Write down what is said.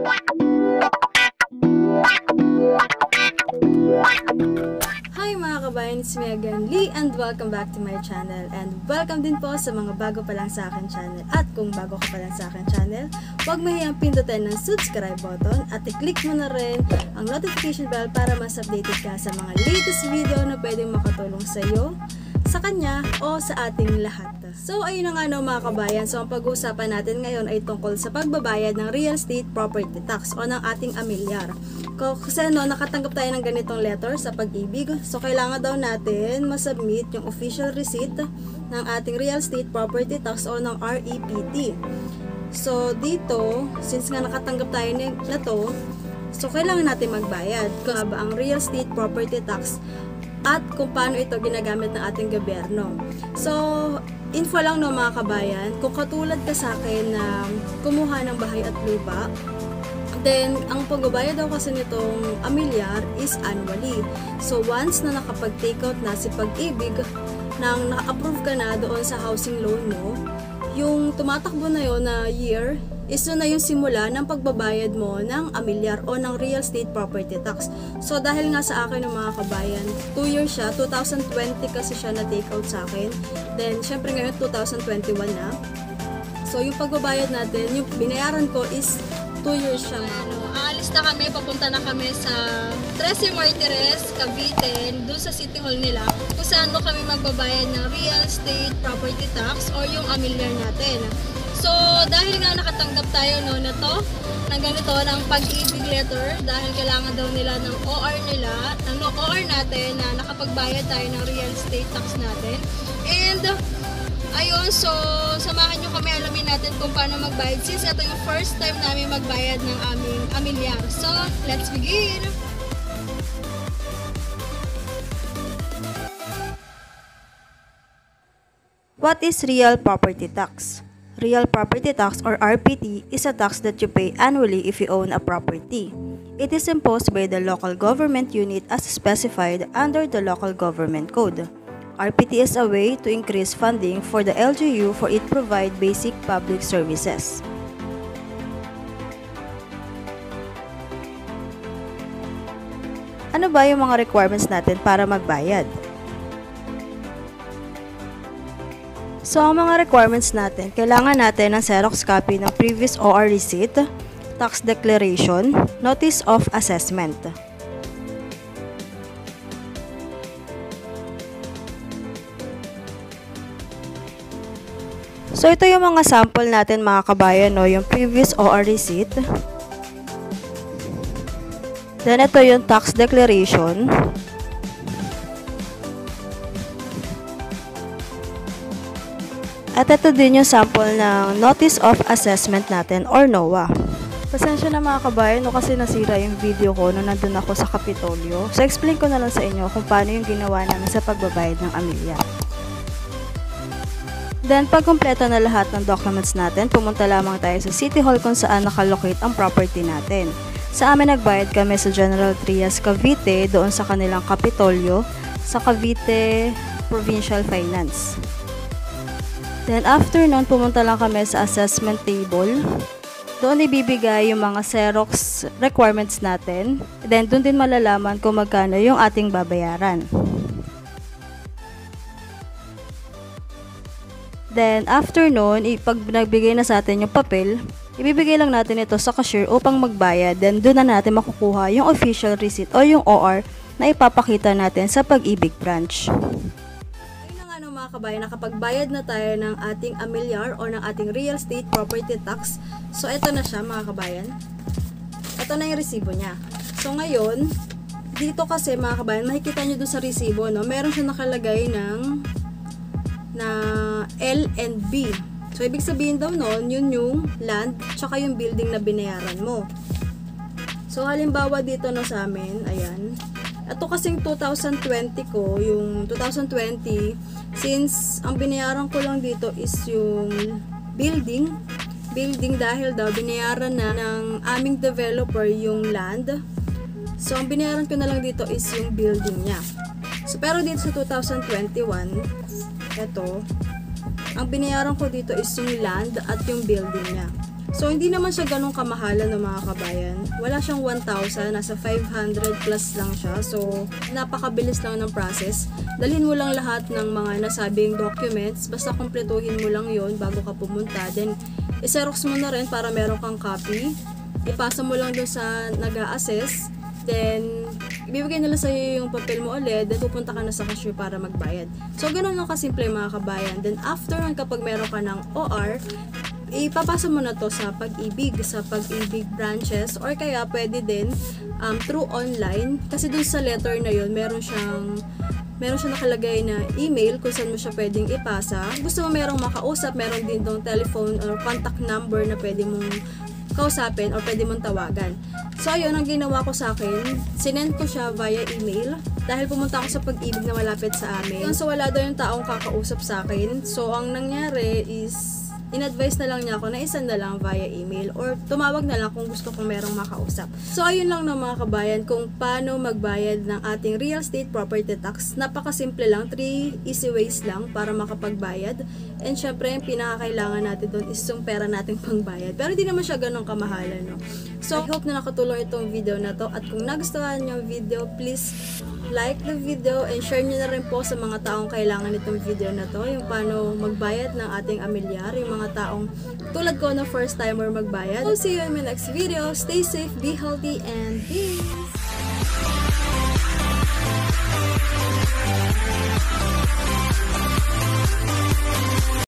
Hi mga kabayan, it's me again, Lee, and welcome back to my channel. And welcome din po sa mga bago pa lang sa akin channel. At kung bago ka pa lang sa akin channel, huwag mahiyang pindutin ng subscribe button at i-click mo na rin ang notification bell para mas updated ka sa mga latest video na pwedeng makatulong sa iyo, sa kanya, o sa ating lahat. So ayun na nga no mga kabayan, so ang pag-uusapan natin ngayon ay tungkol sa pagbabayad ng real estate property tax o ng ating amilyar. Kasi no, nakatanggap tayo ng ganitong letter sa pag-ibig. So, kailangan daw natin masubmit yung official receipt ng ating real estate property tax o ng REPT. So, dito, since nga nakatanggap tayo na to, so kailangan natin magbayad. Kung ba ang real estate property tax at kung paano ito ginagamit ng ating gobyerno. So, info lang no mga kabayan, kung katulad ka sa akin na kumuha ng bahay at lupa, Then, ang pagbabayad daw kasi nitong amilyar is annually. So, once na nakapag-take out na si pag-ibig, nang na-approve ka na doon sa housing loan mo, yung tumatakbo na yon na year, is na yung simula ng pagbabayad mo ng amilyar o ng real estate property tax. So, dahil nga sa akin ng mga kabayan, 2 years siya, 2020 kasi siya na take out sa akin. Then, syempre ngayon, 2021 na. So, yung pagbabayad natin, yung binayaran ko is 2 years siya. Ano, aalis na kami, papunta na kami sa Trece Martires, Cavite, doon sa City Hall nila, kung saan kami magbabayad ng real estate property tax or yung amilyar natin. So, dahil nga nakatanggap tayo no, na to, ng ganito, ng pag-ibig letter, dahil kailangan daw nila ng OR nila, ng OR natin na nakapagbayad tayo ng real estate tax natin. And, Ayun, so samahan nyo kami alamin natin kung paano magbayad since ito yung first time namin magbayad ng aming amilyar. So, let's begin! What is real property tax? Real property tax or RPT is a tax that you pay annually if you own a property. It is imposed by the local government unit as specified under the local government code. RPT is a way to increase funding for the LGU for it provide basic public services. Ano ba yung mga requirements natin para magbayad? So, ang mga requirements natin, kailangan natin ng Xerox copy ng previous OR receipt, tax declaration, notice of assessment. So, ito yung mga sample natin mga kabayan, no? yung previous OR receipt. Then, ito yung tax declaration. At ito din yung sample ng Notice of Assessment natin or NOAA. Pasensya na mga kabayan no, kasi nasira yung video ko nung nandun ako sa Kapitolyo. So explain ko na lang sa inyo kung paano yung ginawa namin sa pagbabayad ng Amelia. Then pag kumpleto na lahat ng documents natin, pumunta lamang tayo sa City Hall kung saan nakalocate ang property natin. Sa amin nagbayad kami sa General Trias Cavite doon sa kanilang Kapitolyo sa Cavite Provincial Finance. Then after nun, pumunta lang kami sa assessment table. Doon ibibigay yung mga Xerox requirements natin. Then doon din malalaman kung magkano yung ating babayaran. Then after nun, pag nagbigay na sa atin yung papel, ibibigay lang natin ito sa cashier upang magbayad. Then doon na natin makukuha yung official receipt o yung OR na ipapakita natin sa pag-ibig branch kabayan, nakapagbayad na tayo ng ating amilyar o ng ating real estate property tax. So, ito na siya mga kabayan. Ito na yung resibo niya. So, ngayon, dito kasi mga kabayan, makikita nyo doon sa resibo, no? meron siya nakalagay ng na L and B. So, ibig sabihin daw noon, yun yung land, tsaka yung building na binayaran mo. So, halimbawa dito no sa amin, ayan. Ito kasing 2020 ko, yung 2020, Since ang binayaran ko lang dito is yung building, building dahil daw binayaran na ng aming developer yung land. So, ang binayaran ko na lang dito is yung building niya. So, pero dito sa 2021, ito, ang binayaran ko dito is yung land at yung building niya. So, hindi naman siya ganun kamahalan ng mga kabayan. Wala siyang 1,000, nasa 500 plus lang siya. So, napakabilis lang ng process. Dalhin mo lang lahat ng mga nasabing documents, basta kumpletuhin mo lang yon bago ka pumunta. Then, iserox mo na rin para meron kang copy. Ipasa mo lang doon sa nag assess Then, ibibigay nila sa'yo yung papel mo ulit, then pupunta ka na sa cashier para magbayad. So, ganun lang kasimple mga kabayan. Then, after nun, kapag meron ka ng OR, ipapasa mo na to sa pag-ibig, sa pag-ibig branches, or kaya pwede din um, through online. Kasi dun sa letter na yun, meron siyang meron siya nakalagay na email kung saan mo siya pwedeng ipasa. Gusto mo merong makausap, meron din tong telephone or contact number na pwede mong kausapin or pwede mong tawagan. So, ayun, ang ginawa ko sa akin, sinend ko siya via email dahil pumunta ako sa pag-ibig na malapit sa amin. So, wala daw yung taong kakausap sa akin. So, ang nangyari is in-advise na lang niya ako na isend na lang via email or tumawag na lang kung gusto kong merong makausap. So, ayun lang ng mga kabayan kung paano magbayad ng ating real estate property tax. Napakasimple lang, 3 easy ways lang para makapagbayad. And syempre, yung pinakakailangan natin doon is yung pera nating pangbayad. Pero hindi naman siya ganun kamahalan, no? So, I hope na nakatulong itong video na to. At kung nagustuhan niyo yung video, please like the video and share nyo na rin po sa mga taong kailangan itong video na to, yung paano magbayad ng ating amilyar, yung mga taong tulad ko na first timer magbayad. So, see you in my next video. Stay safe, be healthy, and peace!